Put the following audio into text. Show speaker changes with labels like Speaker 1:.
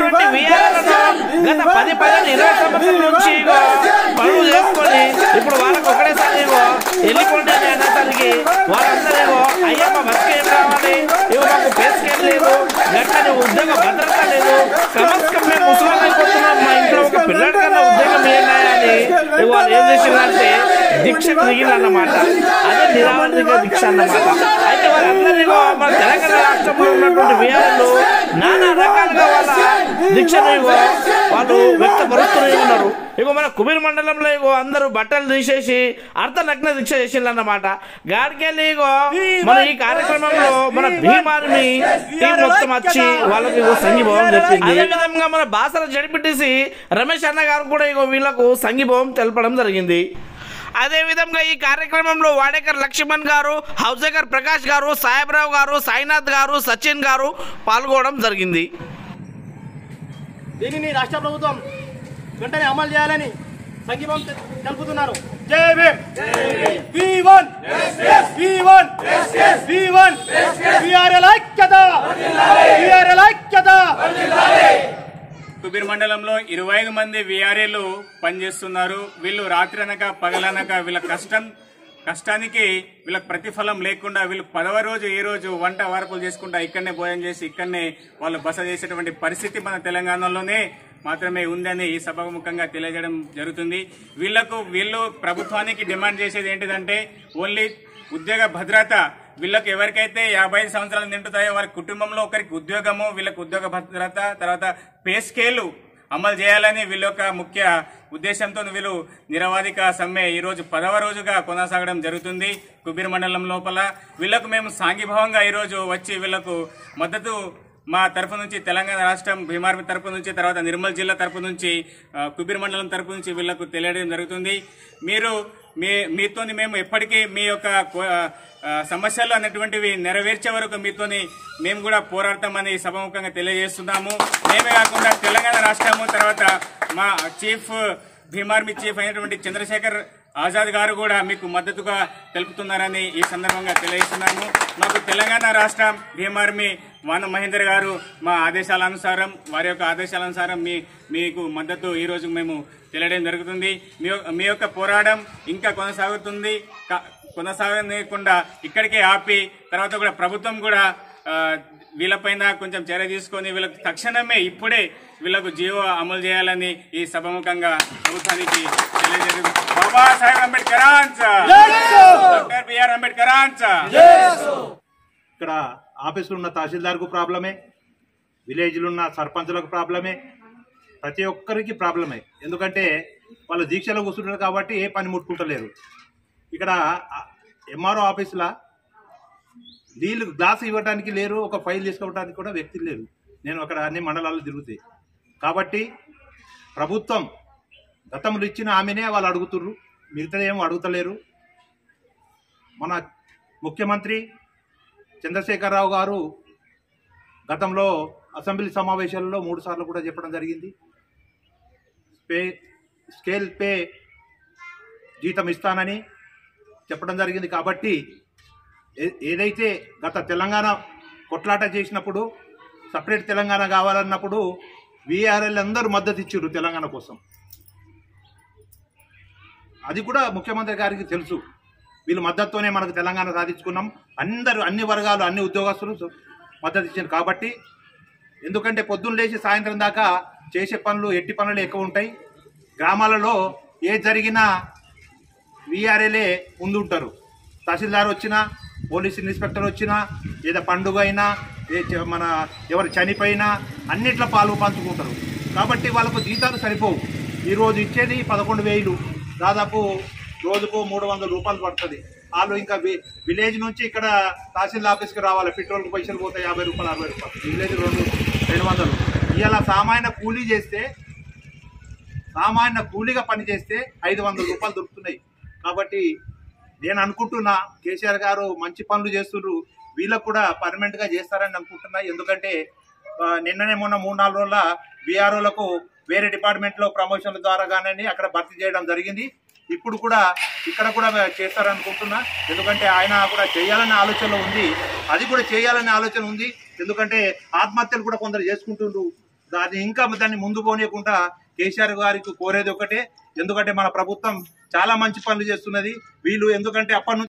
Speaker 1: ఉన్నటువంటి వీఆర్లను గత పది పదిహేను ఇరవై సంవత్సరాల నుంచి పనులు చేసుకొని ఇప్పుడు వాళ్ళకి ఒకటేసారి ఇగో వెళ్ళిపోండి అని అనేసరికి వాళ్ళందరూ ఇగో అయ్యమ్మ బతికేం కావాలి? ఇగో మాకు పేసుకేం లేదు. గట్టని ఉద్యోగ భద్రత లేదు. కమస్కం మేము ముసలాం అయిపోతున్నాం. మా ఇంట్లో ఒక పిల్లడి కన్నా ఉద్యోగం ఇగో వాళ్ళు ఏం చేసిందంటే దీక్షకు దిగిందన్నమాట అదే నిరావంతిక దీక్ష అన్నమాట. అయితే వాళ్ళందరినీ మన తెలంగాణ రాష్ట్రంలో ఉన్నటువంటి వీఆర్లు నానా రకాలుగా వాళ్ళ దీక్షను ఇగో వాళ్ళు వ్యక్తపరుస్తూనే ఉన్నారు. ఇగో మన కుబీర్ మండలంలో ఇగో అందరూ బట్టలు తీసేసి అర్ధనగ్న దీక్ష చేసిందన్నమాట గాడికెళ్ళి ఇగో మన ఈ కార్యక్రమంలో మన భీమాని టీం మొత్తం వచ్చి వాళ్ళకి ఇగో సంఘీభావం చెప్పింది. అదే విధంగా మన బాసర జడిపెట్టేసి రమేష్ అన్న గారు కూడా ఇగో వీళ్ళకు సంఘీభావం తెలపడం జరిగింది. అదే విధంగా ఈ కార్యక్రమంలో వాడేకర్ లక్ష్మణ్ గారు హౌజేకర్ ప్రకాష్ గారు సాహెబ్రావు గారు సాయినాథ్ గారు సచిన్ గారు పాల్గొనడం జరిగింది.
Speaker 2: దీనిని రాష్ట్ర ప్రభుత్వం వెంటనే అమలు చేయాలని సంఘీభం తెలుపుతున్నారు. జై భీమ్! వి వన్! వి వన్! వి వన్! విఆర్ఎల్ ఐక్యత! విఆర్ఎల్ ఐక్యత!
Speaker 3: కుబీర్ మండలంలో ఇరవై ఐదు మంది విఆర్ఏలు పనిచేస్తున్నారు. వీళ్ళు రాత్రి అనక పగలనక వీళ్ళ కష్టం కష్టానికి వీళ్ళకి ప్రతిఫలం లేకుండా వీళ్ళు పదవ రోజు ఈ రోజు వంట వార్పులు చేసుకుంటా ఇక్కడనే భోజనం చేసి ఇక్కడనే వాళ్ళు బస చేసేటువంటి పరిస్థితి మన తెలంగాణలోనే మాత్రమే ఉందని ఈ సభాముఖంగా తెలియజేయడం జరుగుతుంది. వీళ్ళకు వీళ్ళు ప్రభుత్వానికి డిమాండ్ చేసేది ఏంటిదంటే ఓన్లీ ఉద్యోగ భద్రత. వీళ్ళకి ఎవరికైతే యాభై ఐదు సంవత్సరాలు నిండుతాయో వారి కుటుంబంలో ఒకరికి ఉద్యోగము వీళ్ళకి ఉద్యోగ భద్రత తర్వాత పే స్కేలు అమలు చేయాలని వీళ్ళ యొక్క ముఖ్య ఉద్దేశంతో వీళ్ళు నిరవాధిక సమ్మె ఈ రోజు పదవ రోజుగా కొనసాగడం జరుగుతుంది కుబీర్ మండలం లోపల. వీళ్ళకు మేము సాంఘీభావంగా ఈరోజు వచ్చి వీళ్ళకు మద్దతు మా తరపు నుంచి తెలంగాణ రాష్ట్రం భీమార్మి తరపు నుంచి తర్వాత నిర్మల్ జిల్లా తరపు నుంచి కుబీర్ మండలం తరపు నుంచి వీళ్ళకు తెలియడం జరుగుతుంది. మీరు మీ మీతోని మేము ఎప్పటికీ మీ యొక్క సమస్యలు అనేటువంటివి నెరవేర్చే వరకు మీతోని మేము కూడా పోరాడతామని సభముఖంగా తెలియజేస్తున్నాము. మేమే కాకుండా తెలంగాణ రాష్ట్రము తర్వాత మా చీఫ్ భీమార్మీ చీఫ్ అయినటువంటి చంద్రశేఖర్ ఆజాద్ గారు కూడా మీకు మద్దతుగా తెలుపుతున్నారని ఈ సందర్భంగా తెలియజేస్తున్నాము మాకు తెలంగాణ రాష్ట్రం భీమార్మీ వాన మహేందర్ గారు మా ఆదేశాల అనుసారం వారి యొక్క ఆదేశాల అనుసారం మీ మీకు మద్దతు ఈరోజు మేము తెలియడం జరుగుతుంది. మీ మీ యొక్క పోరాటం ఇంకా కొనసాగుతుంది. కొనసాగకుండా ఇక్కడికే ఆపి తర్వాత కూడా ప్రభుత్వం కూడా వీళ్ళపైన కొంచెం చర్య తీసుకొని వీళ్ళకి తక్షణమే ఇప్పుడే వీళ్ళకు జీవో అమలు చేయాలని ఈ సభముఖంగా ప్రభుత్వానికి తెలియజేయడం. బాబాసాహెబ్ అంబేద్కర్ డాక్టర్ బిఆర్ అంబేద్కర్
Speaker 4: ఇక్కడ ఆఫీసులో ఉన్న తహసీల్దార్కు ప్రాబ్లమే విలేజ్లో ఉన్న సర్పంచులకు ప్రాబ్లమే ప్రతి ఒక్కరికి ప్రాబ్లమే. ఎందుకంటే వాళ్ళు దీక్షలో కూర్చుంటారు కాబట్టి ఏ పని ముట్టుకుంటలేరు. ఇక్కడ ఎంఆర్ఓ ఆఫీసులో నీళ్ళు గ్లాస్ ఇవ్వడానికి లేరు ఒక ఫైల్ తీసుకోవడానికి కూడా వ్యక్తులు లేరు. నేను అక్కడ అన్ని మండలాల్లో తిరుగుతాయి. కాబట్టి ప్రభుత్వం గతంలో ఇచ్చిన ఆమెనే వాళ్ళు అడుగుతుర్రు మిగతా ఏమో అడుగుతలేరు. మన ముఖ్యమంత్రి చంద్రశేఖరరావు గారు గతంలో అసెంబ్లీ సమావేశాలలో మూడు సార్లు కూడా చెప్పడం జరిగింది. పే స్కేల్ పే జీతం ఇస్తానని చెప్పడం జరిగింది. కాబట్టి ఏదైతే గత తెలంగాణ కొట్లాట చేసినప్పుడు సపరేట్ తెలంగాణ కావాలన్నప్పుడు వీఆర్ఎల్ అందరూ మద్దతు ఇచ్చారు తెలంగాణ కోసం. అది కూడా ముఖ్యమంత్రి గారికి తెలుసు. వీళ్ళు మద్దతుతోనే మనకు తెలంగాణ సాధించుకున్నాం. అందరూ అన్ని వర్గాలు అన్ని ఉద్యోగస్తులు మద్దతు ఇచ్చారు కాబట్టి ఎందుకంటే పొద్దున్న లేచి సాయంత్రం దాకా చేసే పనులు ఎట్టి పనులు ఎక్కువ ఉంటాయి. గ్రామాలలో ఏ జరిగినా వీఆర్ఎల్ఏ ముందుంటారు. తహసీల్దార్ వచ్చినా పోలీస్ ఇన్స్పెక్టర్ వచ్చినా ఏదో పండుగ అయినా మన ఎవరు చనిపోయినా అన్నిట్లో పాలు పంచుకుంటారు. కాబట్టి వాళ్ళకు జీతాలు సరిపోవు. ఈరోజు ఇచ్చేది పదకొండు వేలు. దాదాపు రోజుకు మూడు వందల రూపాయలు పడుతుంది. వాళ్ళు ఇంకా వి- విలేజ్ నుంచి ఇక్కడ తహసీల్ ఆఫీస్కి రావాలి. పెట్రోల్కి పైసలు పోతాయి యాభై రూపాయలు అరవై రూపాయలు. విలేజ్ రెండు రెండు వందలు. ఇలా సామాన్య కూలీ చేస్తే సామాన్య కూలీగా పనిచేస్తే ఐదు వందల రూపాయలు దొరుకుతున్నాయి. కాబట్టి నేను అనుకుంటున్నా కేసీఆర్ గారు మంచి పనులు చేస్తున్నారు వీళ్ళకు కూడా పర్మనెంట్గా చేస్తారని అనుకుంటున్నా. ఎందుకంటే నిన్ననే మొన్న మూడు నాలుగు రోజుల బీఆర్ఓలకు వేరే డిపార్ట్మెంట్లో ప్రమోషన్ల ద్వారా కానీ అక్కడ భర్తీ చేయడం జరిగింది. ఇప్పుడు కూడా ఇక్కడ కూడా చేస్తారనుకుంటున్నా ఎందుకంటే ఆయన కూడా చేయాలనే ఆలోచనలో ఉంది. అది కూడా చేయాలనే ఆలోచన ఉంది. ఎందుకంటే ఆత్మహత్యలు కూడా కొందరు చేసుకుంటుండ్రు. దాన్ని ఇంకా దాన్ని ముందు పోనీయకుండా కేసీఆర్ గారికి కోరేది ఒకటే. ఎందుకంటే మన ప్రభుత్వం చాలా మంచి పనులు చేస్తున్నది. వీళ్ళు ఎందుకంటే అప్పటి నుంచి